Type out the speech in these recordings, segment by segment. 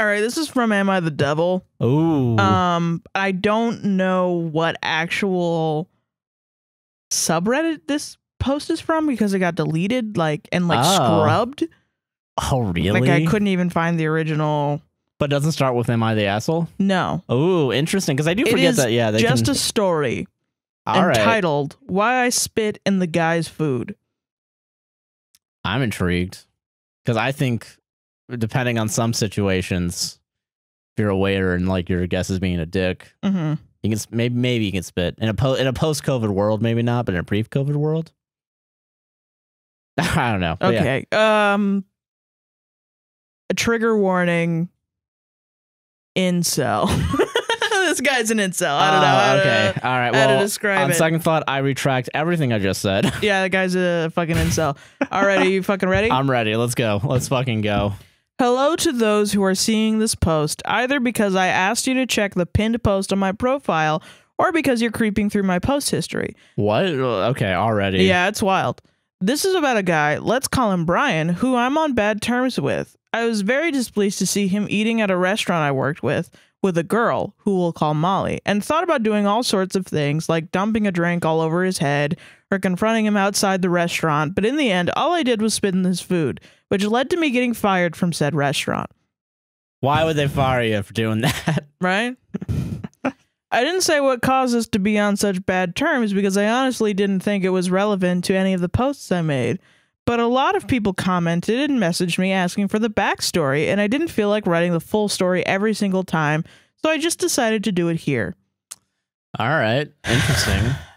All right, this is from Am I the Devil? Ooh. Um, I don't know what actual subreddit this post is from because it got deleted, like and like Oh. scrubbed. oh, really? Like I couldn't even find the original. But it doesn't start with "Am I the asshole"? No, Oh, interesting. Because I do forget that. Yeah, they just can. a story All right. entitled "Why I Spit in the Guy's Food." I'm intrigued because I think, depending on some situations, if you're a waiter and like your guest is being a dick, hmm you can maybe maybe you can spit in a po- in a post COVID world, maybe not, but in a pre COVID world, I don't know. But yeah. Okay. Um, a trigger warning. Incel. this guy's an incel. I don't know. Oh, how to- okay. All right. how to Well, describe on it. second thought, I retract everything I just said. Yeah, the guy's a fucking incel. All right, are you fucking ready? I'm ready. Let's go. Let's fucking go. Hello to those who are seeing this post, either because I asked you to check the pinned post on my profile or because you're creeping through my post history. What? Okay. Already. Yeah, it's wild. This is about a guy, let's call him Brian, who I'm on bad terms with. I was very displeased to see him eating at a restaurant I worked with with a girl who we'll call Molly, and thought about doing all sorts of things like dumping a drink all over his head or confronting him outside the restaurant, but in the end, all I did was spit in his food, which led to me getting fired from said restaurant. Why would they fire you for doing that? right? I didn't say what caused us to be on such bad terms because I honestly didn't think it was relevant to any of the posts I made. But a lot of people commented and messaged me asking for the backstory, and I didn't feel like writing the full story every single time, so I just decided to do it here. All right. Interesting.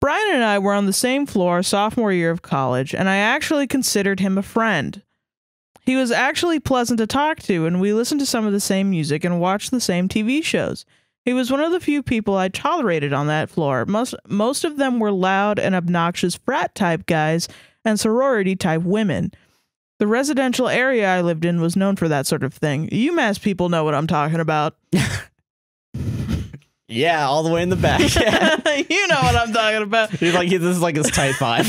Brian and I were on the same floor sophomore year of college, and I actually considered him a friend. He was actually pleasant to talk to, and we listened to some of the same music and watched the same TV shows. He was one of the few people I tolerated on that floor. Most most of them were loud and obnoxious frat type guys and sorority type women. The residential area I lived in was known for that sort of thing. UMass people know what I'm talking about. yeah, all the way in the back. you know what I'm talking about. He's like, this is like his type five.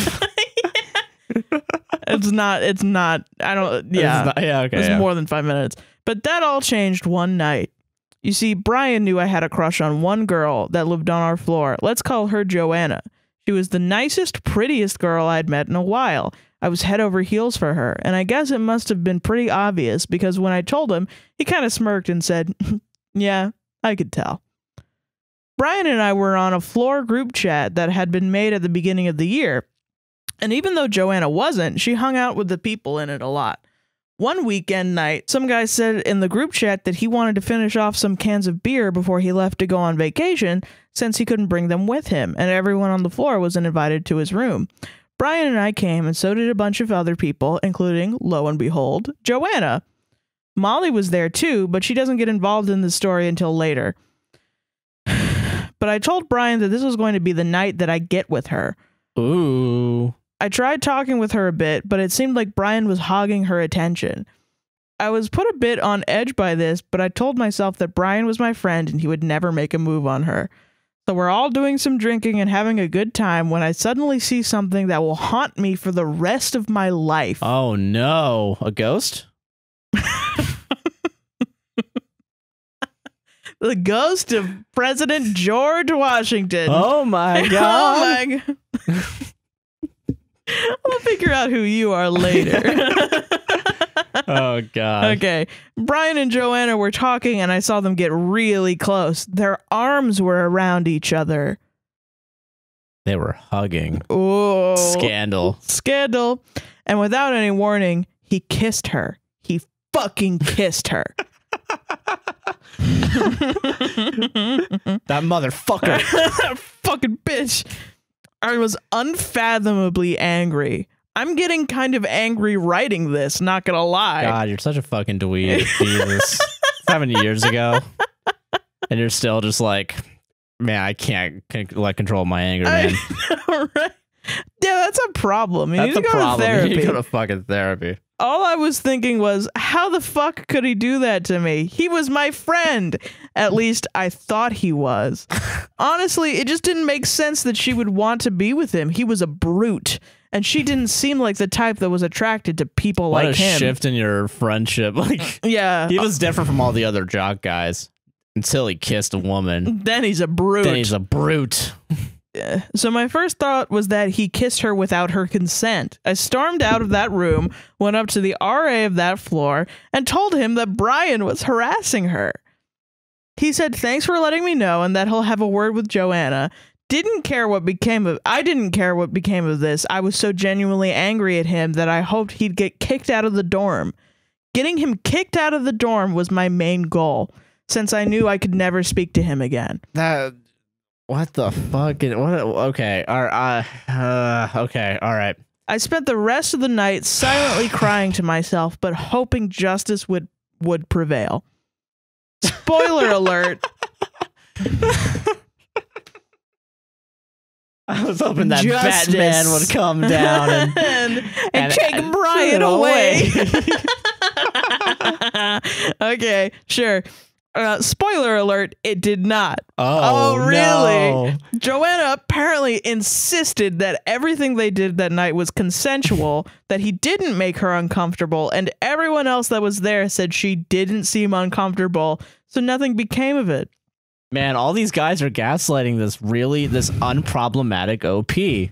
it's not it's not i don't yeah not- yeah. Okay. it's yeah. more than five minutes but that all changed one night you see brian knew i had a crush on one girl that lived on our floor let's call her joanna she was the nicest prettiest girl i'd met in a while i was head over heels for her and i guess it must have been pretty obvious because when i told him he kind of smirked and said yeah i could tell brian and i were on a floor group chat that had been made at the beginning of the year and even though Joanna wasn't, she hung out with the people in it a lot. One weekend night, some guy said in the group chat that he wanted to finish off some cans of beer before he left to go on vacation since he couldn't bring them with him, and everyone on the floor wasn't invited to his room. Brian and I came, and so did a bunch of other people, including, lo and behold, Joanna. Molly was there too, but she doesn't get involved in the story until later. But I told Brian that this was going to be the night that I get with her. Ooh. I tried talking with her a bit, but it seemed like Brian was hogging her attention. I was put a bit on edge by this, but I told myself that Brian was my friend and he would never make a move on her. So we're all doing some drinking and having a good time when I suddenly see something that will haunt me for the rest of my life. Oh no, a ghost? the ghost of President George Washington. Oh my god! Oh my god. I'll figure out who you are later. oh god. Okay. Brian and Joanna were talking, and I saw them get really close. Their arms were around each other. They were hugging. Oh. Scandal. Scandal. And without any warning, he kissed her. He fucking kissed her. That motherfucker. fucking bitch. I was unfathomably angry. I'm getting kind of angry writing this, not gonna lie. God, you're such a fucking dweeb. Jesus. Seven years ago. And you're still just like, man, I can't, let control my anger, man. I- right? Yeah, that's a problem. You That's need a to go problem. to therapy. You need to go to fucking therapy. All I was thinking was, how the fuck could he do that to me? He was my friend. At least I thought he was. Honestly, it just didn't make sense that she would want to be with him. He was a brute. and she didn't seem like the type that was attracted to people what like a him. shift in your friendship. Like Yeah. he was different from all the other jock guys until he kissed a woman. then he's a brute. Then he's a brute. So my first thought was that he kissed her without her consent. I stormed out of that room, went up to the RA of that floor, and told him that Brian was harassing her. He said thanks for letting me know and that he'll have a word with Joanna. Didn't care what became of I didn't care what became of this. I was so genuinely angry at him that I hoped he'd get kicked out of the dorm. Getting him kicked out of the dorm was my main goal, since I knew I could never speak to him again. That what the fuck? Is, what? Okay. All right. Uh, uh, okay. All right. I spent the rest of the night silently crying to myself, but hoping justice would would prevail. Spoiler alert. I was hoping that Justice. Batman would come down and and, and and- take and Brian put away. okay, sure. Uh, spoiler alert, it did not. Oh, Oh, really? Joanna apparently insisted that everything they did that night was consensual, that he didn't make her uncomfortable, and everyone else that was there said she didn't seem uncomfortable, so nothing became of it. Man, all these guys are gaslighting this really this unproblematic OP.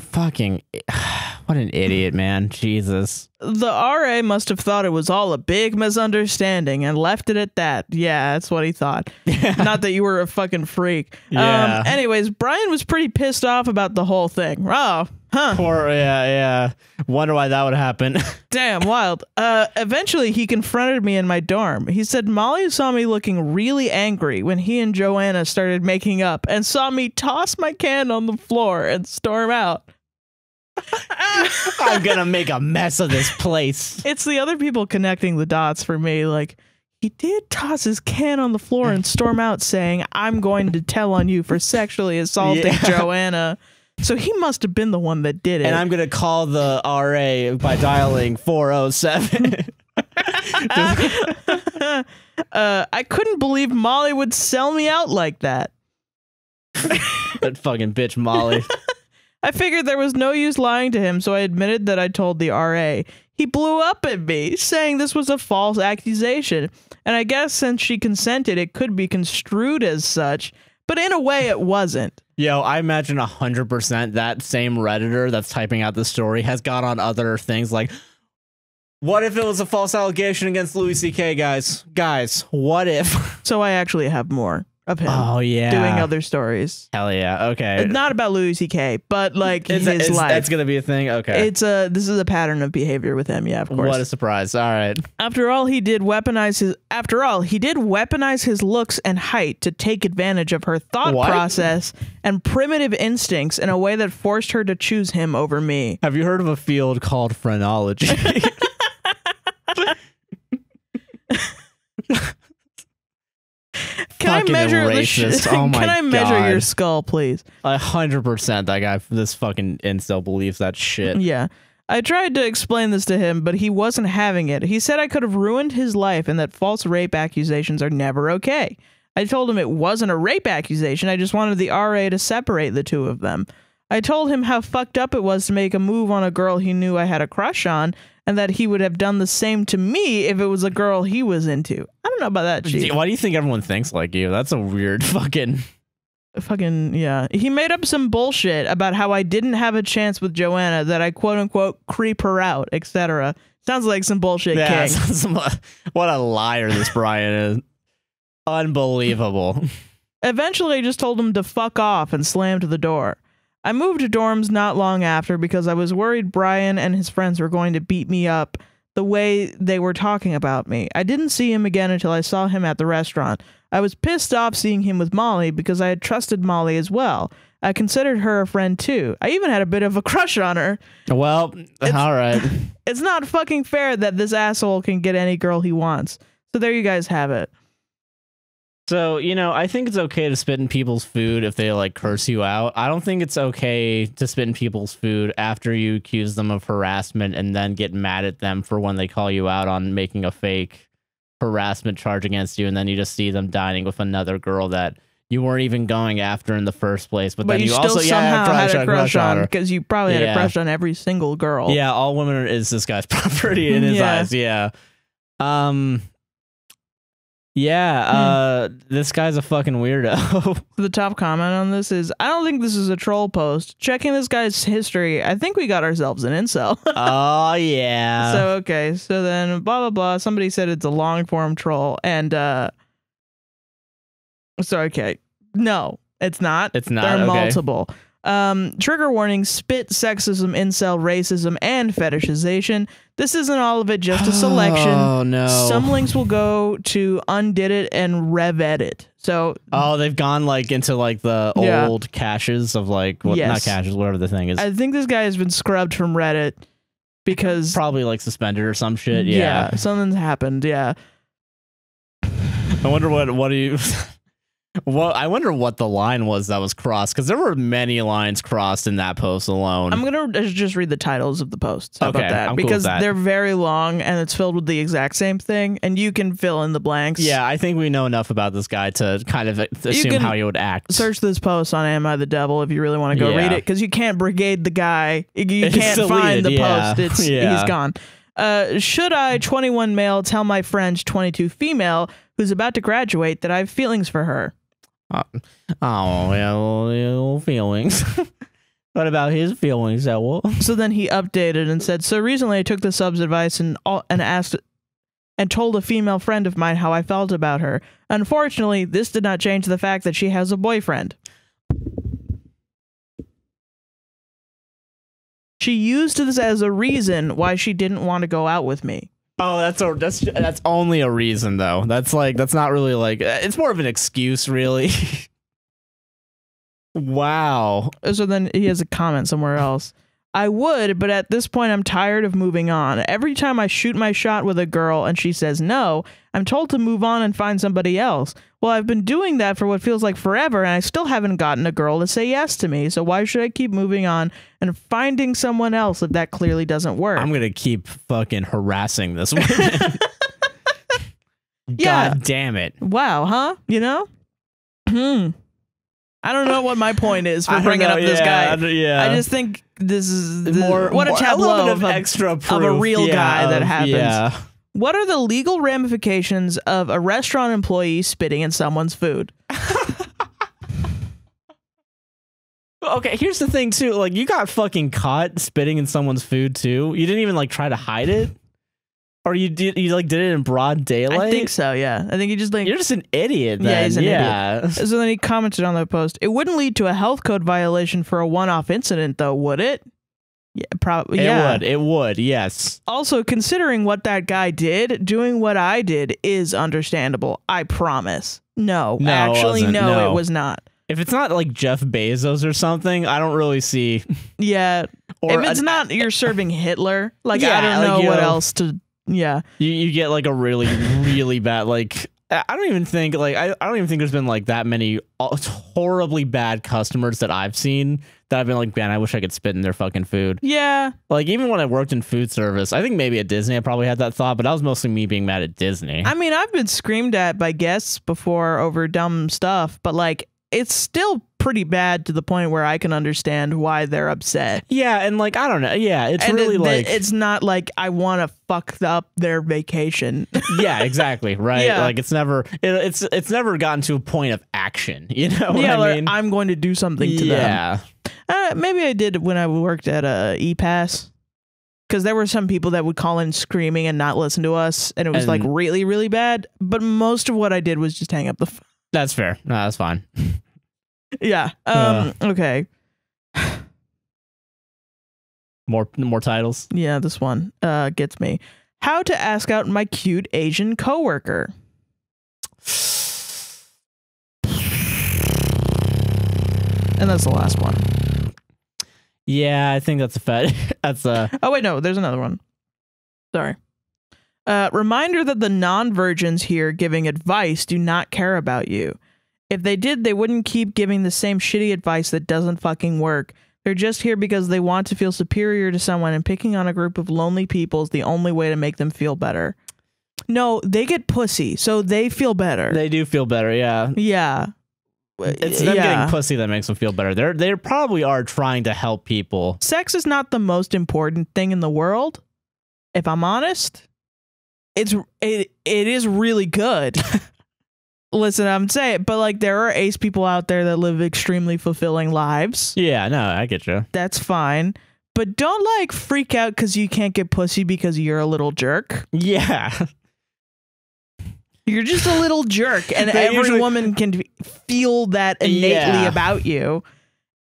Fucking what an idiot, man. Jesus. The RA must have thought it was all a big misunderstanding and left it at that. Yeah, that's what he thought. Not that you were a fucking freak. Yeah. Um, anyways, Brian was pretty pissed off about the whole thing. Oh, huh. Poor yeah, yeah. Wonder why that would happen. Damn, wild. Uh, eventually, he confronted me in my dorm. He said Molly saw me looking really angry when he and Joanna started making up and saw me toss my can on the floor and storm out. I'm gonna make a mess of this place. It's the other people connecting the dots for me. Like, he did toss his can on the floor and storm out saying, I'm going to tell on you for sexually assaulting Yeah. Joanna. So he must have been the one that did it. And I'm gonna call the RA by dialing 407. uh, I couldn't believe Molly would sell me out like that. that fucking bitch Molly. I figured there was no use lying to him, so I admitted that I told the RA. He blew up at me, saying this was a false accusation. And I guess since she consented, it could be construed as such, but in a way it wasn't. Yo, I imagine 100% that same Redditor that's typing out the story has got on other things like, what if it was a false allegation against Louis C.K., guys? Guys, what if? So I actually have more of him Oh, yeah. doing other stories. Hell yeah. Okay. It's not about Louis C.K., but like Is his life. That's going to be a thing? Okay. It's a this is a pattern of behavior with him. Yeah, of course. what a surprise. All right. After all, he did weaponize his. After all, he did weaponize his looks and height to take advantage of her thought What? process and primitive instincts in a way that forced her to choose him over me. Have you heard of a field called phrenology? Can I measure the sh- Oh my Can I measure your skull, please? A hundred percent. That guy, this fucking incel believes that shit. Yeah. I tried to explain this to him, but he wasn't having it. He said I could have ruined his life and that false rape accusations are never okay. I told him it wasn't a rape accusation. I just wanted the RA to separate the two of them. I told him how fucked up it was to make a move on a girl he knew I had a crush on and that he would have done the same to me if it was a girl he was into. I don't know about that, Chief. Why do you think everyone thinks like you? That's a weird fucking. fucking yeah he made up some bullshit about how i didn't have a chance with joanna that i quote unquote creep her out etc sounds like some bullshit Yeah, king some- uh, what a liar this Brian is. Unbelievable. eventually i just told him to fuck off and slammed the door i moved to dorms not long after because i was worried brian and his friends were going to beat me up the way they were talking about me i didn't see him again until i saw him at the restaurant i was pissed off seeing him with molly because i had trusted molly as well I considered her a friend too. I even had a bit of a crush on her. Well, all right. It's not fucking fair that this asshole can get any girl he wants. So there you guys have it. So, you know, I think it's okay to spit in people's food if they like curse you out. I don't think it's okay to spit in people's food after you accuse them of harassment and then get mad at them for when they call you out on making a fake harassment charge against you and then you just see them dining with another girl that you weren't even going after in the first place, but, But then you, you, still also yeah, somehow had a crush on because you probably had a crush on every single girl. Yeah, all women is this guy's property in his Yeah. eyes. Yeah. Um. Yeah. Uh. This guy's a fucking weirdo. The top comment on this is I don't think this is a troll post. Checking this guy's history, I think we got ourselves an incel. oh yeah. so okay, so then blah blah blah. Somebody said it's a long form troll, and uh, so okay, no, it's not. it's not. There are okay. multiple. Um, trigger warning: spit, sexism, incel, racism, and fetishization. This isn't all of it. Just a selection. Oh no. Some links will go to Unddit and Reveddit. So Oh, they've gone like into like the Yeah. old caches of like what not caches, whatever the thing is. I think this guy has been scrubbed from Reddit because Probably like suspended or some shit. Yeah. something's happened. Yeah, I wonder what what do you Well, I wonder what the line was that was crossed because there were many lines crossed in that post alone. I'm gonna just read the titles of the posts. How Okay, about that? I'm cool because that. they're very long and it's filled with the exact same thing, and you can fill in the blanks. yeah, I think we know enough about this guy to kind of assume how he would act. Search this post on Am I the Devil if you really want to go Yeah. read it because you can't brigade the guy. You you can't find the yeah. post. It's Yeah. he's gone. Uh, should I, 21 male, tell my friend, 22 female, who's about to graduate, that I have feelings for her? Oh, well, little feelings. what about his feelings, Owell? So then he updated and said, "So recently I took the sub's advice and all, and asked and told a female friend of mine how I felt about her. Unfortunately, this did not change the fact that she has a boyfriend. She used this as a reason why she didn't want to go out with me. Oh, that's a that's that's only a reason though. That's like that's not really like eh, it's more of an excuse, really. wow. So then he has a comment somewhere else. I would, but at this point, I'm tired of moving on. Every time I shoot my shot with a girl and she says no, I'm told to move on and find somebody else. Well, I've been doing that for what feels like forever, and I still haven't gotten a girl to say yes to me. So why should I keep moving on and finding someone else if that clearly doesn't work? I'm gonna keep fucking harassing this woman. Yeah. God damn it. wow, huh? You know? Hmm. I don't know what my point is for bringing know, up this yeah, guy. I yeah. I just think this is the, more what a tableau little bit of extra proof, of a real yeah, guy that happens. Yeah. What are the legal ramifications of a restaurant employee spitting in someone's food? Okay, here's the thing too. Like you got fucking caught spitting in someone's food too. You didn't even like try to hide it, or you did you like did it in broad daylight. I think so, yeah. I think he just like You're just an idiot. Yeah, he's an yeah. So then he commented on the post. It wouldn't lead to a health code violation for a one-off incident though, would it? Yeah, probably. It Yeah. would. It would. Yes. Also, considering what that guy did, doing what I did is understandable. I promise. No, No, it actually, wasn't. no, No. it was not. If it's not like Jeff Bezos or something, I don't really see. Yeah, Or if it's not you're serving Hitler, like I don't know you what know. else to. Yeah, you, you get like a really really bad like I don't even think like I, I don't even think there's been like that many horribly bad customers that I've seen that I've been like man I wish I could spit in their fucking food. Yeah. like even when I worked in food service I think maybe at Disney I probably had that thought but that was mostly me being mad at Disney. I mean, I've been screamed at by guests before over dumb stuff, but like it's still pretty bad to the point where I can understand why they're upset. yeah and like I don't know yeah it's and really it- like it's not like I want to fuck up their vacation. yeah exactly right Yeah. like it's never it, it's it's never gotten to a point of action you know what yeah, I mean I'm going to do something to them. yeah Uh, maybe I did when I worked at uh, ePass. Because there were some people that would call in screaming and not listen to us, and it was like really, really bad. But most of what I did was just hang up the phone. that's fair no that's fine Yeah. Um. Okay. more more titles Yeah. This one uh gets me. How to ask out my cute Asian coworker. And that's the last one. Yeah, I think that's a fed. that's a Oh wait, no, there's another one. Sorry. Uh, reminder that the non-virgins here giving advice do not care about you. If they did, they wouldn't keep giving the same shitty advice that doesn't fucking work. They're just here because they want to feel superior to someone, and picking on a group of lonely people is the only way to make them feel better. No, they get pussy, so they feel better. they do feel better. Yeah, yeah. It's them yeah. getting pussy that makes them feel better. They're they probably are trying to help people. sex is not the most important thing in the world. If I'm honest, it's it it is really good. Listen, I'm saying, it, but like there are ace people out there that live extremely fulfilling lives. Yeah, no, I get you. That's fine. But don't like freak out because you can't get pussy because you're a little jerk. Yeah, You're just a little jerk, and every usually- woman can feel that innately Yeah. about you,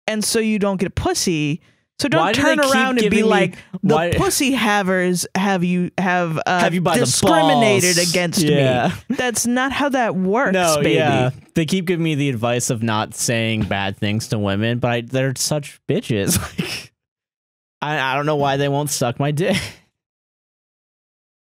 and so you don't get pussy. So don't Why turn keep around and be me- like the why- pussy havers have you have uh, have you discriminated against yeah. me. That's not how that works, No, baby. yeah, they keep giving me the advice of not saying bad things to women, but I, they're such bitches. Like, I, I don't know why they won't suck my dick.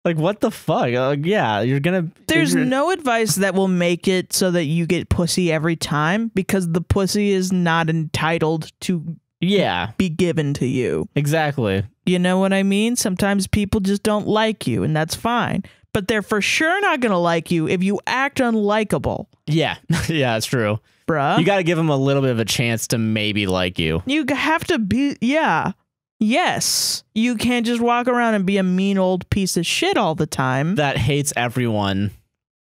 Like, what the fuck? Like, yeah, you're gonna. There's you're- no advice that will make it so that you get pussy every time because the pussy is not entitled to Yeah, be given to you. exactly. You know what I mean? Sometimes people just don't like you, and that's fine. But they're for sure not going to like you if you act unlikable, Yeah, yeah, it's true. bruh. You got to give them a little bit of a chance to maybe like you. You have to be, yeah. Yes. You can't just walk around and be a mean old piece of shit all the time That hates everyone.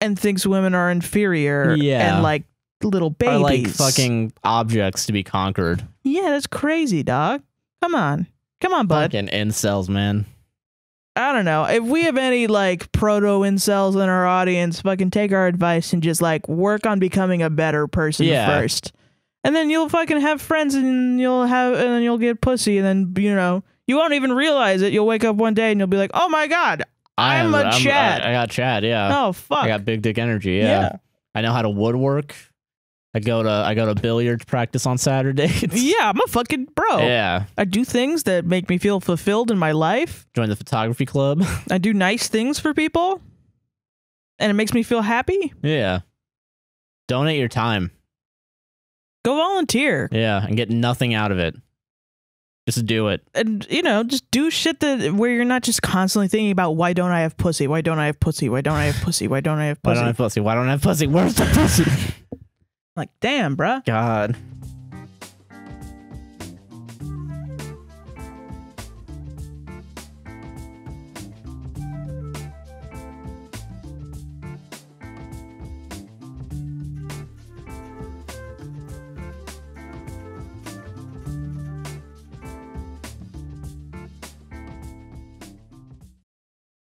and thinks women are inferior Yeah. and like little babies. Are like fucking objects to be conquered. Yeah, that's crazy, dog. Come on. Come on, bud. Fucking incels, man. I don't know. If we have any like proto incels in our audience, fucking take our advice and just like work on becoming a better person Yeah. first. And then you'll fucking have friends and you'll have and then you'll get pussy and then you know, you won't even realize it. You'll wake up one day and you'll be like, "Oh my god. I'm a Chad." I, I got Chad. Yeah. oh fuck." I got big dick energy. Yeah. I know how to woodwork. I go to I go to billiards practice on Saturdays. Yeah, I'm a fucking bro. Yeah. I do things that make me feel fulfilled in my life. Join the photography club. I do nice things for people. And it makes me feel happy. yeah. Donate your time. Go volunteer. Yeah, and get nothing out of it. Just do it. and you know just do shit that where you're not just constantly thinking about why don't I have pussy? Why don't I have pussy? Why don't I have pussy? Why don't I have Why don't I have pussy? Why don't I have pussy? Where's the pussy? like, damn, bruh. God.